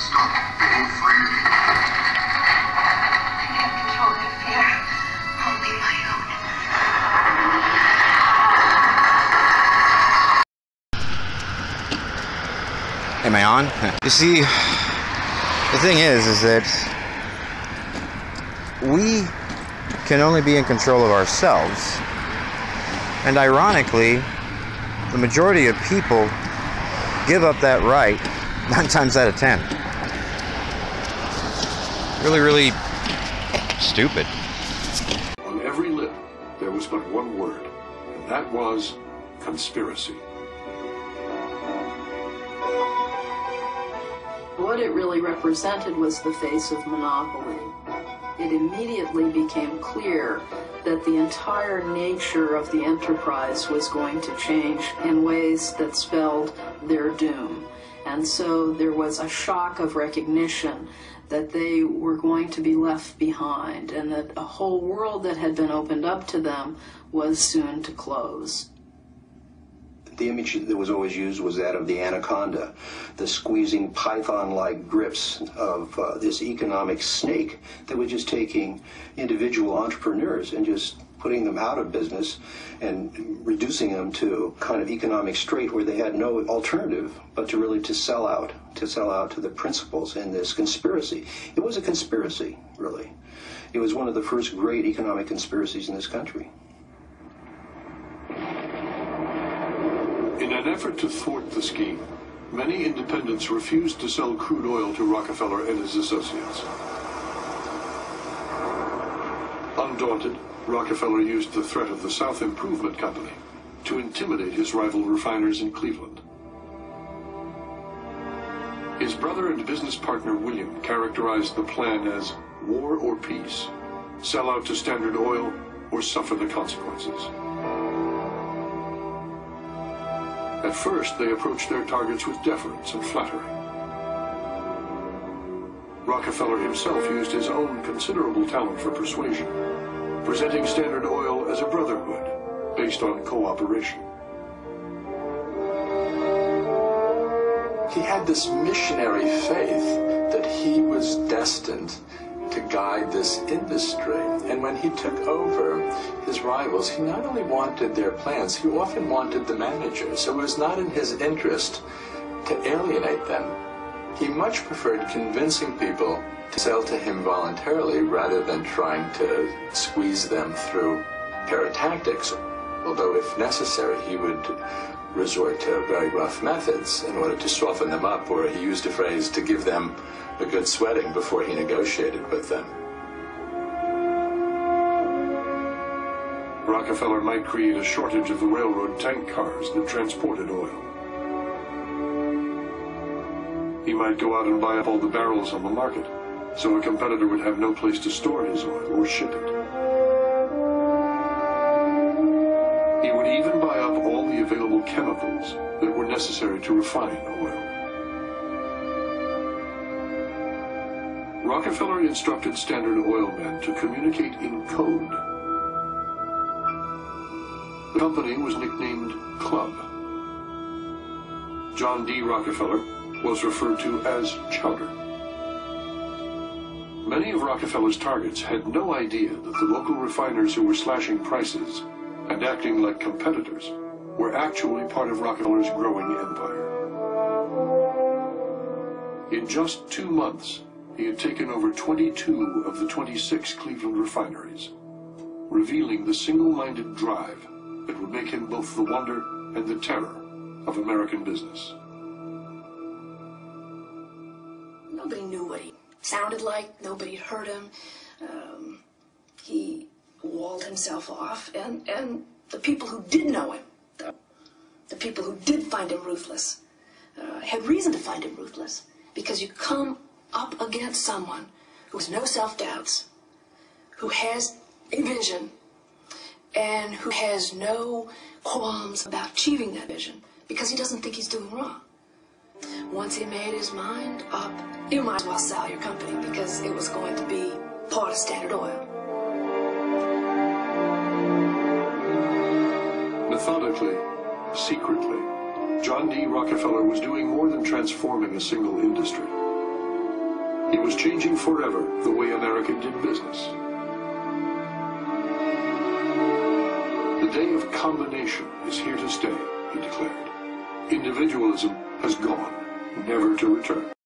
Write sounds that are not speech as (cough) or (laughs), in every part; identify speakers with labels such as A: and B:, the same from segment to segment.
A: stop being free.
B: I can't control any fear, only my own.
C: Am I on? (laughs) You see, the thing is, is that we can only be in control of ourselves. And ironically, the majority of people give up that right (laughs) nine times out of ten. Really, really stupid.
D: On every lip, there was but one word, and that was conspiracy.
E: What it really represented was the face of monopoly. It immediately became clear that the entire nature of the enterprise was going to change in ways that spelled their doom. And so there was a shock of recognition that they were going to be left behind and that a whole world that had been opened up to them was soon to close.
F: The image that was always used was that of the anaconda, the squeezing python like grips of uh, this economic snake that was just taking individual entrepreneurs and just putting them out of business and reducing them to kind of economic strait where they had no alternative but to really to sell out to sell out to the principals in this conspiracy. It was a conspiracy really. It was one of the first great economic conspiracies in this country.
D: In an effort to thwart the scheme, many independents refused to sell crude oil to Rockefeller and his associates. Undaunted, Rockefeller used the threat of the South Improvement Company to intimidate his rival refiners in Cleveland. His brother and business partner William characterized the plan as war or peace, sell out to Standard Oil, or suffer the consequences. At first, they approached their targets with deference and flattery. Rockefeller himself used his own considerable talent for persuasion, presenting Standard Oil as a brotherhood based on cooperation.
G: He had this missionary faith that he was destined to guide this industry. And when he took over his rivals, he not only wanted their plans, he often wanted the managers. So it was not in his interest to alienate them. He much preferred convincing people sell to him voluntarily rather than trying to squeeze them through paratactics. Although, if necessary, he would resort to very rough methods in order to soften them up, or he used a phrase to give them a good sweating before he negotiated with them.
D: Rockefeller might create a shortage of the railroad tank cars that transported oil. He might go out and buy up all the barrels on the market, so a competitor would have no place to store his oil or ship it. He would even buy up all the available chemicals that were necessary to refine oil. Rockefeller instructed Standard Oil men to communicate in code. The company was nicknamed Club. John D. Rockefeller was referred to as Chowder. Many of Rockefeller's targets had no idea that the local refiners who were slashing prices and acting like competitors were actually part of Rockefeller's growing empire. In just two months, he had taken over 22 of the 26 Cleveland refineries, revealing the single-minded drive that would make him both the wonder and the terror of American business.
H: Nobody knew what he sounded like. Nobody heard him. Um, he walled himself off, and and the people who did know him, the, the people who did find him ruthless, uh, had reason to find him ruthless because you come up against someone who has no self doubts, who has a vision, and who has no qualms about achieving that vision because he doesn't think he's doing wrong. Once he made his mind up, you might as well sell your company because it was going to be part of Standard Oil.
D: Methodically, secretly, John D. Rockefeller was doing more than transforming a single industry. He was changing forever the way America did business. The day of combination is here to stay, he declared. Individualism has gone, never to return.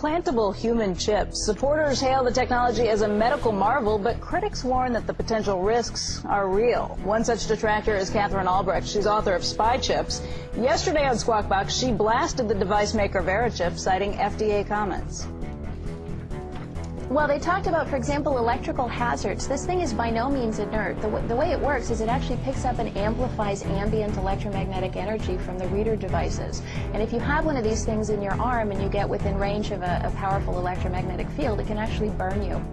A: Implantable human chips. Supporters hail the technology as a medical marvel, but critics warn that the potential risks are real. One such detractor is Katherine Albrecht. She's author of Spy Chips. Yesterday on Squawk Box, she blasted the device maker Verichip, citing FDA comments.
I: Well, they talked about, for example, electrical hazards. This thing is by no means inert. The, the way it works is it actually picks up and amplifies ambient electromagnetic energy from the reader devices. And if you have one of these things in your arm and you get within range of a, a powerful electromagnetic field, it can actually burn you.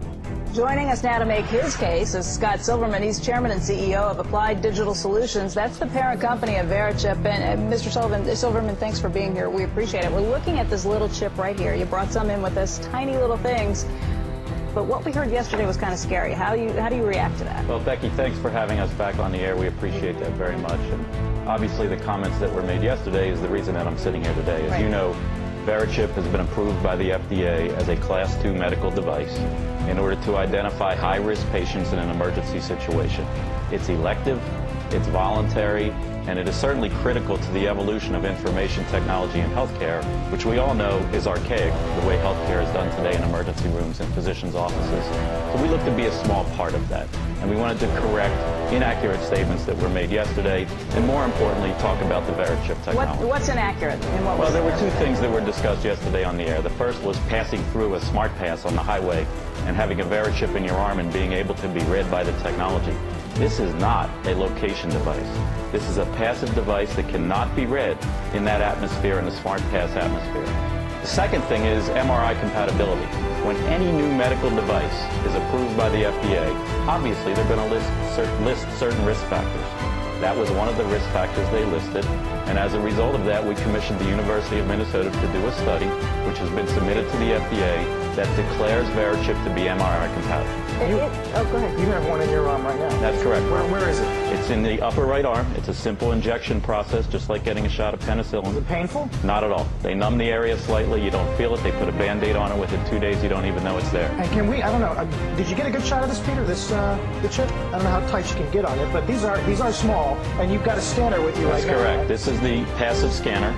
A: Joining us now to make his case is Scott Silverman. He's chairman and CEO of Applied Digital Solutions. That's the parent company of Verichip. And Mr. Sullivan, Silverman, thanks for being here. We appreciate it. We're looking at this little chip right here. You brought some in with us, tiny little things. But what we heard yesterday was kind of scary. How do you how do you react to that?
J: Well, Becky, thanks for having us back on the air. We appreciate that very much. And obviously, the comments that were made yesterday is the reason that I'm sitting here today. As
A: Right.
J: you know, Verichip has been approved by the FDA as a Class II medical device in order to identify high-risk patients in an emergency situation. It's elective, it's voluntary, and it is certainly critical to the evolution of information technology in healthcare, which we all know is archaic, the way healthcare is done today in emergency rooms and physicians' offices. So we look to be a small part of that. And we wanted to correct inaccurate statements that were made yesterday, and more importantly, talk about the Verichip
A: What,
J: technology.
A: what's inaccurate and what
J: Well, there were two things that were discussed yesterday on the air. The first was passing through a smart pass on the highway and having a Verichip in your arm and being able to be read by the technology. This is not a location device. This is a passive device that cannot be read in that atmosphere, in the smart pass atmosphere. The second thing is MRI compatibility. When any new medical device is approved by the FDA, obviously they're going to list, list certain risk factors. That was one of the risk factors they listed, and as a result of that, we commissioned the University of Minnesota to do a study, which has been submitted to the FDA, that declares Verichip to be MRI compatible.
A: It- it- oh, go ahead.
K: You have one in your arm right now.
J: That's correct.
K: Where, where is it?
J: It's in the upper right arm. It's a simple injection process, just like getting a shot of penicillin.
K: Is it painful?
J: Not at all. They numb the area slightly. You don't feel it. They put a Band-Aid on it. Within two days, you don't even know it's there.
K: And can we? I don't know. Uh, did you get a good shot of this, Peter? This uh, the chip? I don't know how tight you can get on it, but these are these are small, and you've got a scanner with you
J: That's
K: right now.
J: correct. This is the passive scanner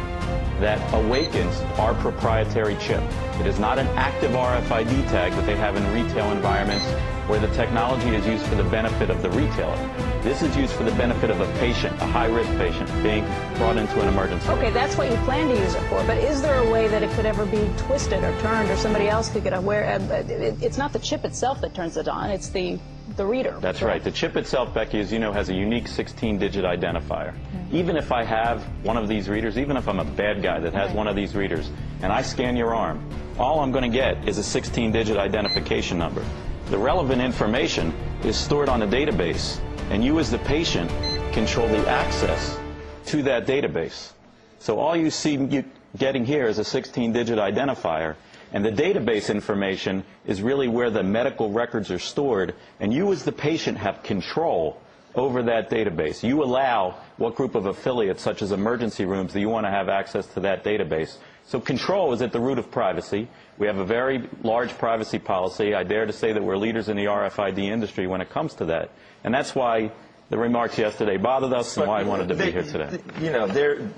J: that awakens our proprietary chip. It is not an active RFID tag that they have in retail environments where the technology is used for the benefit of the retailer. This is used for the benefit of a patient, a high-risk patient, being brought into an emergency.
A: Okay, that's what you plan to use it for, but is there a way that it could ever be twisted or turned or somebody else could get aware? Uh, it, it's not the chip itself that turns it on, it's the, the reader.
J: That's right. The chip itself, Becky, as you know, has a unique 16-digit identifier. Mm-hmm. Even if I have one of these readers, even if I'm a bad guy that has one of these readers, and I scan your arm, all I'm going to get is a 16-digit identification number. The relevant information is stored on a database, and you as the patient control the access to that database. So all you see you getting here is a 16-digit identifier, and the database information is really where the medical records are stored, and you as the patient have control over that database. You allow what group of affiliates, such as emergency rooms, that you want to have access to that database. So control is at the root of privacy. We have a very large privacy policy. I dare to say that we're leaders in the RFID industry when it comes to that. And that's why the remarks yesterday bothered us and why I wanted to be here today.
L: You know, they're,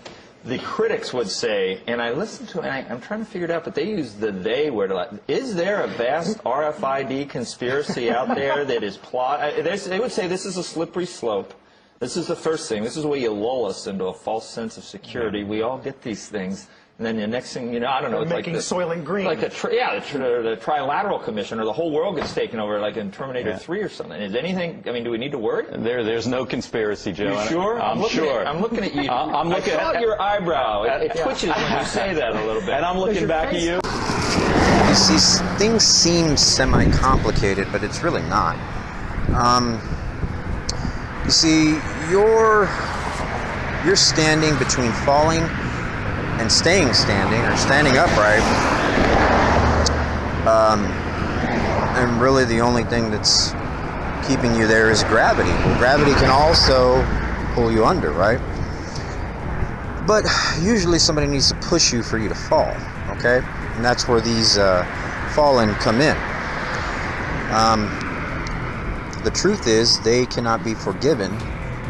L: the critics would say, and I listened to it, and I, I'm trying to figure it out, but they use the they word a lot. Is there a vast RFID conspiracy out there (laughs) that is plot? I- They would say this is a slippery slope. This is the first thing. This is where you lull us into a false sense of security. We all get these things. And then the next thing you know, I don't know,
K: They're
L: it's like
K: making
L: the,
K: Soylent Green.
L: Like the tri- yeah, the, tri- the trilateral commission, or the whole world gets taken over, like in Terminator
J: Yeah.
L: 3 or something. Is anything? I mean, do we need to worry?
J: There, there's no conspiracy, Joe.
L: You sure?
J: I'm,
L: looking
J: sure.
L: At, I'm looking at you.
J: I- I'm looking
L: I saw
J: at
L: your eyebrow. It, it twitches when you say that a little bit.
J: and I'm looking
K: your
J: back at you.
C: You see, things seem semi-complicated, but it's really not. Um, you see, you're you're standing between falling and staying standing, or standing upright. Um, and really the only thing that's keeping you there is gravity. Well, gravity can also pull you under, right? But usually somebody needs to push you for you to fall, okay? And that's where these uh, fallen come in. Um, the truth is, they cannot be forgiven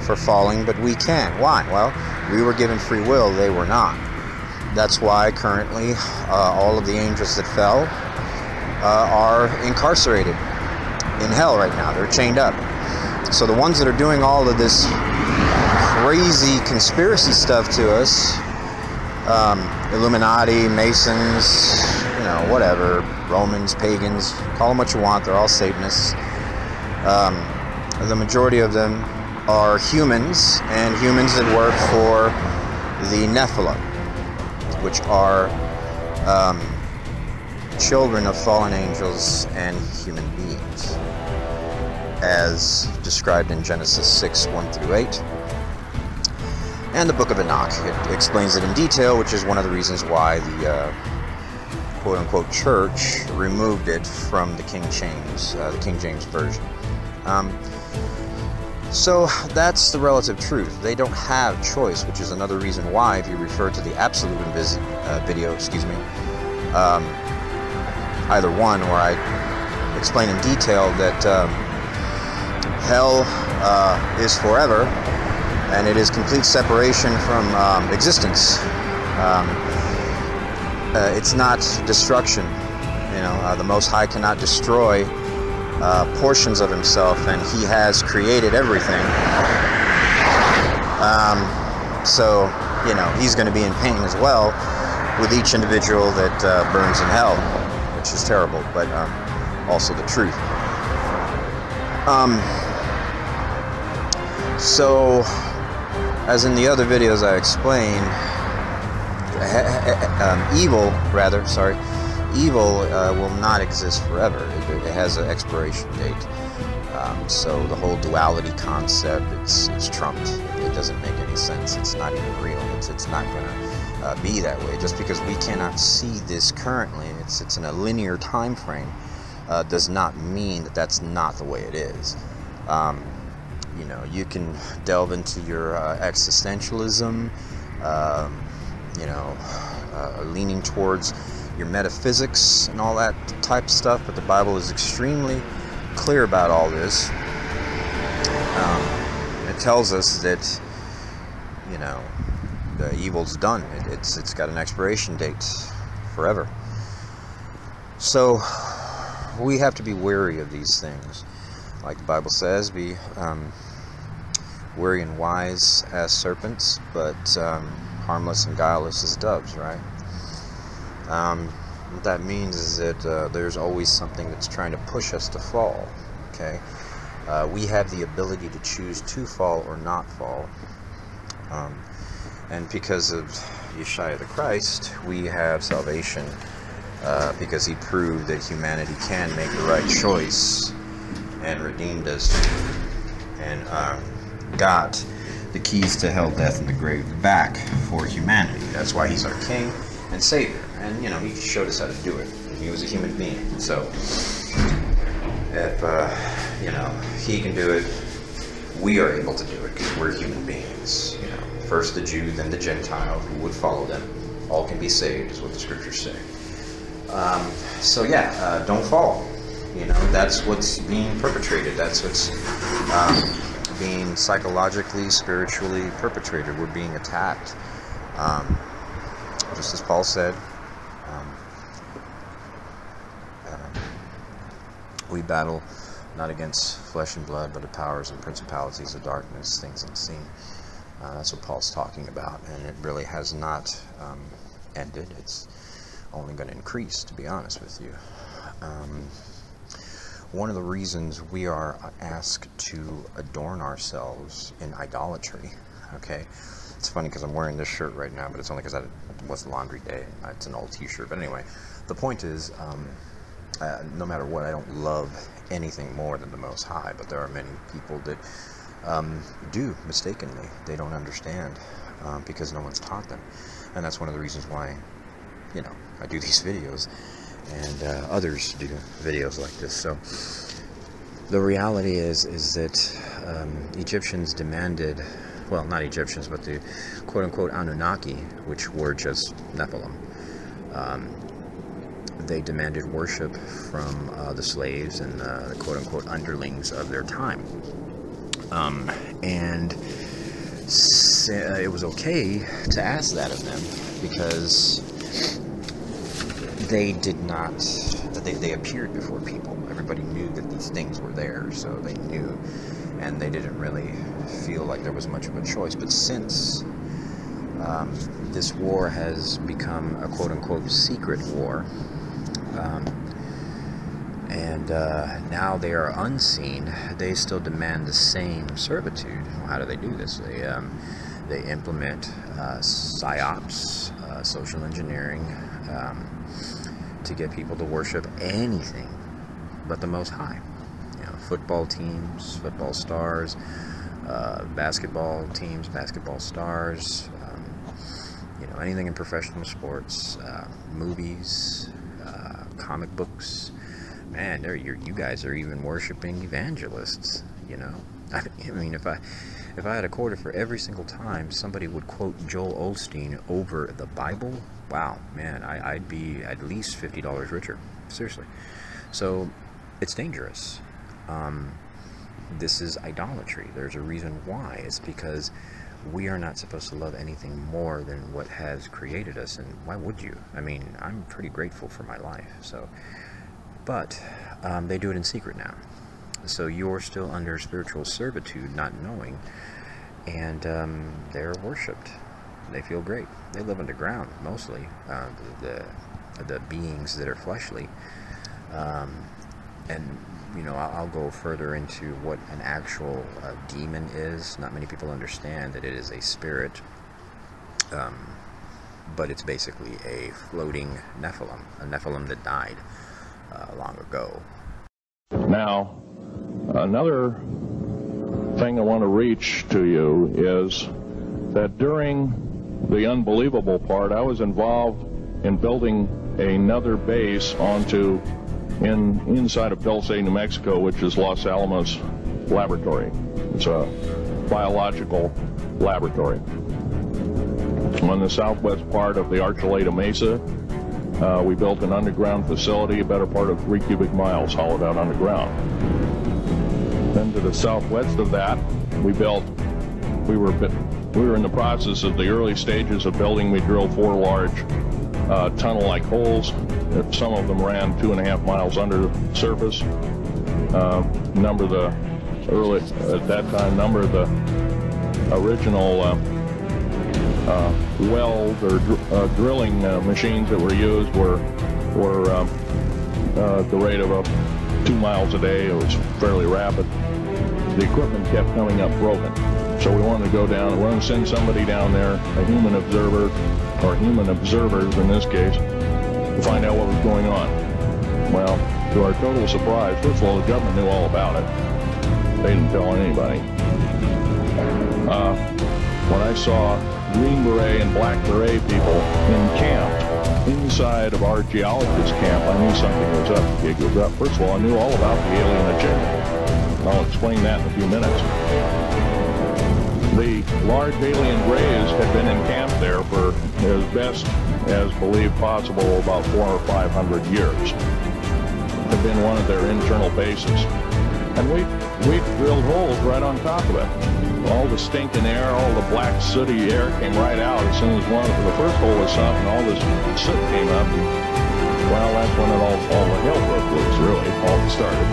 C: for falling, but we can. Why? Well, we were given free will, they were not. That's why currently uh, all of the angels that fell uh, are incarcerated in hell right now. They're chained up. So the ones that are doing all of this crazy conspiracy stuff to us, um, Illuminati, Masons, you know, whatever, Romans, pagans, call them what you want, they're all Satanists. Um, the majority of them are humans, and humans that work for the Nephilim, which are um, children of fallen angels and human beings, as described in Genesis 6 1 through 8. And the Book of Enoch. It explains it in detail, which is one of the reasons why the uh, quote unquote church removed it from the King James, uh, the King James Version. Um, so that's the relative truth. They don't have choice, which is another reason why, if you refer to the absolute invis- uh, video, excuse me, um, either one, where I explain in detail that um, hell uh, is forever and it is complete separation from um, existence. Um, uh, it's not destruction. You know, uh, the Most High cannot destroy uh, portions of himself, and he has created everything. Um, so, you know, he's going to be in pain as well with each individual that uh, burns in hell, which is terrible, but um, also the truth. Um, so, as in the other videos I explained, um, evil, rather, sorry, evil uh, will not exist forever. It, it has an expiration date. Um, so the whole duality concept, it's, it's trumped. It doesn't make any sense. It's not even real. It's, it's not going to uh, be that way. Just because we cannot see this currently, it's, it's in a linear time frame, uh, does not mean that that's not the way it is. Um, you know, you can delve into your uh, existentialism, um, you know, uh, leaning towards your metaphysics and all that type stuff, but the Bible is extremely clear about all this. Um, it tells us that, you know, the evil's done. It, it's it's got an expiration date forever. So we have to be wary of these things. Like the Bible says, be um, wary and wise as serpents, but um, harmless and guileless as doves, right? Um, what that means is that uh, there's always something that's trying to push us to fall, okay? Uh, we have the ability to choose to fall or not fall. Um, and because of Yeshua the Christ, we have salvation uh, because he proved that humanity can make the right choice and redeemed us and um, got the keys to hell, death, and the grave back for humanity. That's why he's our king and savior. And, you know, he showed us how to do it. He was a human being. So, if, uh, you know, he can do it, we are able to do it because we're human beings. You know, first the Jew, then the Gentile who would follow them. All can be saved, is what the scriptures say. Um, so, yeah, uh, don't fall. You know, that's what's being perpetrated. That's what's um, being psychologically, spiritually perpetrated. We're being attacked. Um, just as Paul said, um, uh, we battle not against flesh and blood, but the powers and principalities of darkness, things unseen. Uh, that's what Paul's talking about, and it really has not um, ended. It's only going to increase, to be honest with you. Um, one of the reasons we are asked to adorn ourselves in idolatry, okay? It's funny because I'm wearing this shirt right now, but it's only because it was laundry day. It's an old t-shirt. But anyway, the point is, um, uh, no matter what, I don't love anything more than the Most High, but there are many people that um, do mistakenly. They don't understand um, because no one's taught them. And that's one of the reasons why, you know, I do these (laughs) videos and uh, others do videos like this. So the reality is is that um, Egyptians demanded, well, not Egyptians, but the quote unquote Anunnaki, which were just Nephilim. Um, they demanded worship from uh, the slaves and uh, the quote unquote underlings of their time. Um, and uh, it was okay to ask that of them because they did not, they, they appeared before people. Everybody knew that these things were there, so they knew, and they didn't really feel like there was much of a choice. But since um, this war has become a quote unquote secret war, um, and uh, now they are unseen, they still demand the same servitude. How do they do this? They, um, they implement uh, psyops, uh, social engineering, um, to get people to worship anything but the Most High. Football teams, football stars, uh, basketball teams, basketball stars, um, you know, anything in professional sports, uh, movies, uh, comic books. Man, you guys are even worshiping evangelists. You know, (laughs) I, mean, if I if I had a quarter for every single time somebody would quote Joel Osteen over the Bible, wow, man, I, would be at least fifty dollars richer. Seriously. So it's dangerous. Um, this is idolatry. There's a reason why. It's because we are not supposed to love anything more than what has created us and why would you? I mean i'm pretty grateful for my life so. But um, they do it in secret now. So you're still under spiritual servitude not knowing and um, they're worshipped. They feel great. They live underground mostly uh, the, the, the beings that are fleshly um, and you know, I'll, go further into what an actual uh, demon is. Not many people understand that it is a spirit, um, but it's basically a floating Nephilim, a Nephilim that died uh, long ago.
M: Now, another thing I want to reach to you is that during the unbelievable part, I was involved in building another base onto in inside of Dulce, New Mexico, which is Los Alamos Laboratory. It's a biological laboratory. On the southwest part of the Archuleta Mesa, uh, we built an underground facility, a better part of three cubic miles hollowed out underground. Then to the southwest of that, we built, we were, we were in the process of the early stages of building. We drilled four large uh, tunnel-like holes some of them ran two and a half miles under the surface. Uh, number the early at that time number the original uh, uh, weld or dr uh, drilling uh, machines that were used were were um, uh, at the rate of two miles a day. It was fairly rapid. The equipment kept coming up broken. So we wanted to go down, we wanted to send somebody down there, a human observer, or human observers in this case, to find out what was going on. Well, to our total surprise, first of all, the government knew all about it. They didn't tell anybody. Uh, when I saw Green Beret and Black Beret people in camp, inside of our geologist camp, I knew something was up. Gig was up. First of all, I knew all about the alien agenda. I'll explain that in a few minutes. The large alien grays had been in camp there for as best as believed possible about four or five hundred years. Had been one of their internal bases. And we we drilled holes right on top of it. All the stinking air, all the black sooty air came right out as soon as one of the first hole was sunk and all this soot came up. And, well, that's when it all, all the hell broke loose, really, all started.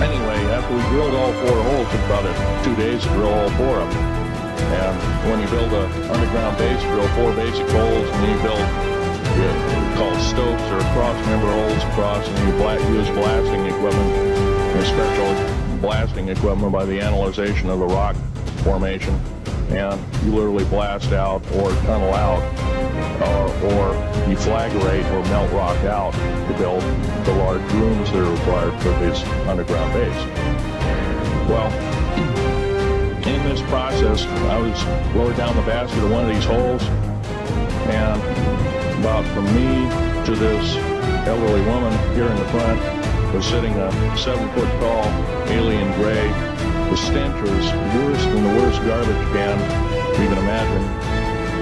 M: Anyway, after we drilled all four holes, it took about two days to drill all four of them. And when you build an underground base, you drill four basic holes, and then you build you called stopes or cross member holes across, and you bla use blasting equipment, and special blasting equipment by the analyzation of the rock formation, and you literally blast out or tunnel out uh, or deflagrate or melt rock out to build the large rooms that are required for this underground base. Well, this process, I was lowered down the basket of one of these holes, and about from me to this elderly woman here in the front was sitting a seven foot tall alien gray. The stench was worse than the worst garbage can you can imagine.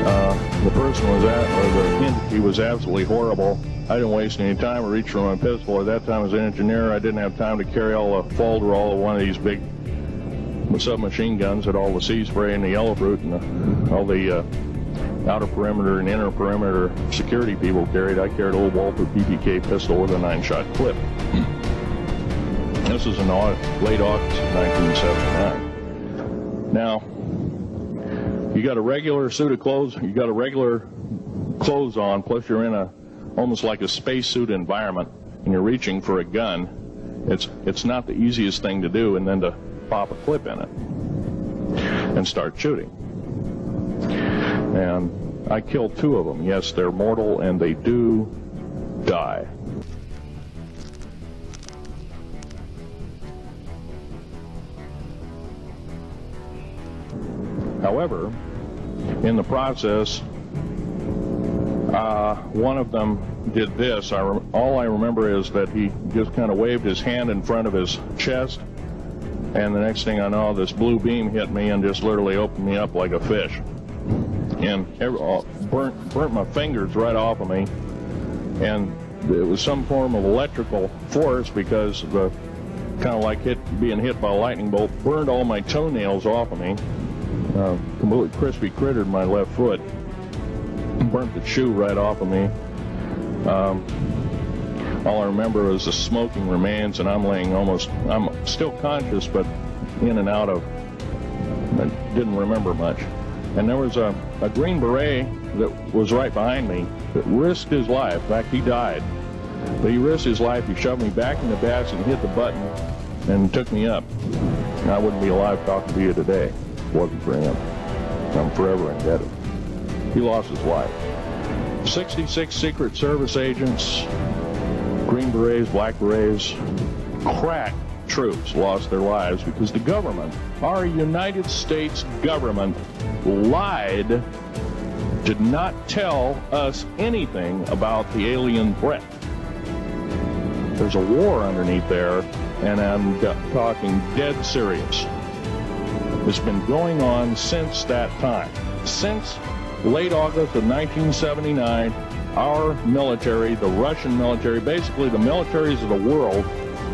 M: Uh, the person was at, or the entity was absolutely horrible. I didn't waste any time. I reached for my pistol. At that time, as an engineer, I didn't have time to carry all the folder all of one of these big submachine guns that all the sea spray and the yellow brute and the, all the uh, outer perimeter and inner perimeter security people carried. I carried a little Walther PPK pistol with a nine-shot clip. This is in late August 1979. Now, you got a regular suit of clothes, you got a regular clothes on, plus you're in a almost like a spacesuit environment, and you're reaching for a gun. It's it's not the easiest thing to do, and then to pop a clip in it and start shooting. And I killed two of them. Yes, they're mortal, and they do die. However, in the process, uh, one of them did this. I all I remember is that he just kind of waved his hand in front of his chest, and the next thing I know, this blue beam hit me and just literally opened me up like a fish, and every, uh, burnt burnt my fingers right off of me, and it was some form of electrical force because the kind of like hit being hit by a lightning bolt burned all my toenails off of me uh, completely crispy crittered my left foot. Burnt the shoe right off of me. Um, all I remember is the smoking remains, and I'm laying almost, I'm still conscious, but in and out of, I didn't remember much. And there was a, a Green Beret that was right behind me that risked his life. In fact, he died. But he risked his life. He shoved me back in the bats and hit the button and took me up. And I wouldn't be alive talking to you today It wasn't for him. I'm forever indebted. He lost his life. 66 Secret Service agents, Green Berets, Black Berets, crack troops lost their lives because the government, our United States government, lied, did not tell us anything about the alien threat. There's a war underneath there, and I'm talking dead serious It's been going on since that time. Since late August of 1979, our military, the Russian military, basically the militaries of the world,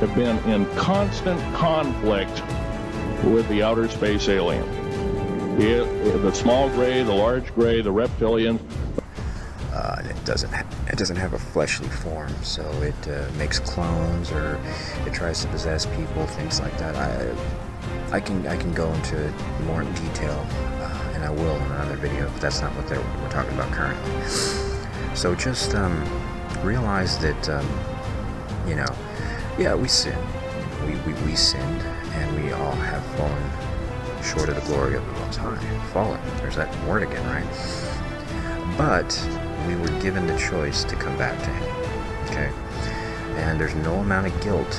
M: have been in constant conflict with the outer space alien. The, the small gray, the large gray, the reptilian.
C: Uh, it doesn't it doesn't have a fleshly form, so it uh, makes clones or it tries to possess people, things like that. I I can I can go into more detail, uh, and I will in another video, but that's not what we're talking about currently. So just um, realize that um, you know, yeah, we sin, we, we we sinned, and we all have fallen short of the glory of the Most High. Fallen. There's that word again, right? But we were given the choice to come back to Him. Okay, and there's no amount of guilt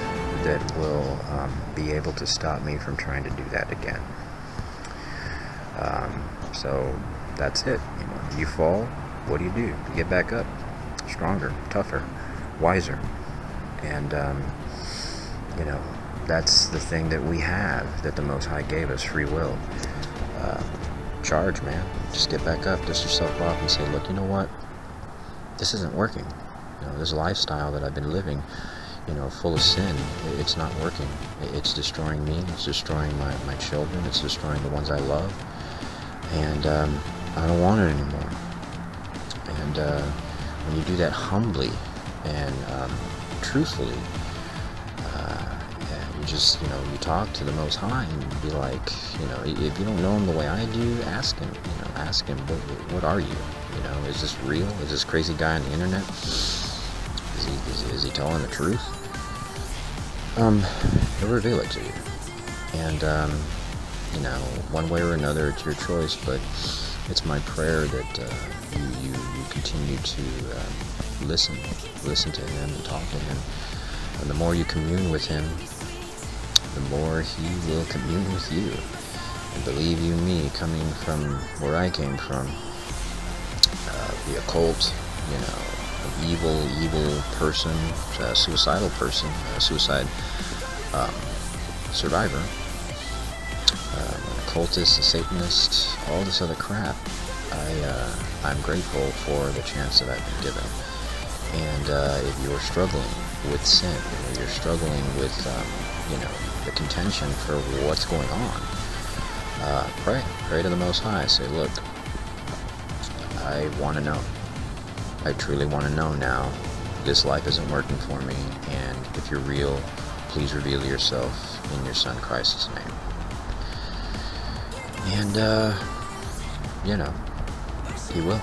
C: that will um, be able to stop me from trying to do that again. Um, so that's it. You know, you fall. What do you do? You get back up, stronger, tougher, wiser, and um, you know that's the thing that we have that the Most High gave us, free will. Uh, charge, man. Just get back up, dust yourself off, and say, look, you know what? This isn't working. You know, this lifestyle that I've been living you know, full of sin, it's not working. It's destroying me. It's destroying my, my children. It's destroying the ones I love. And um, I don't want it anymore. And uh, when you do that humbly and um, truthfully, uh, you just, you know, you talk to the Most High and be like, you know, if you don't know Him the way I do, ask Him. You know, ask Him, what, what are you? You know, is this real? Is this crazy guy on the internet? Is he, is, is he telling the truth? Um, he'll reveal it to you. And, um, you know, one way or another, it's your choice, but it's my prayer that uh, you, you, you, continue to um, listen, listen to him and talk to him. And the more you commune with him, the more he will commune with you. And believe you me, coming from where I came from, uh, the occult, you know, an evil, evil person, a suicidal person, a suicide um, survivor, um, an occultist, a Satanist, all this other crap. I, uh, I'm grateful for the chance that I've been given. And uh, if you're struggling with sin, or you're struggling with, um, you know, the contention for what's going on, uh, pray. Pray to the Most High. Say, look, I want to know. I truly want to know now. This life isn't working for me, and if you're real, please reveal yourself in your Son Christ's name. And, uh, you know, He will.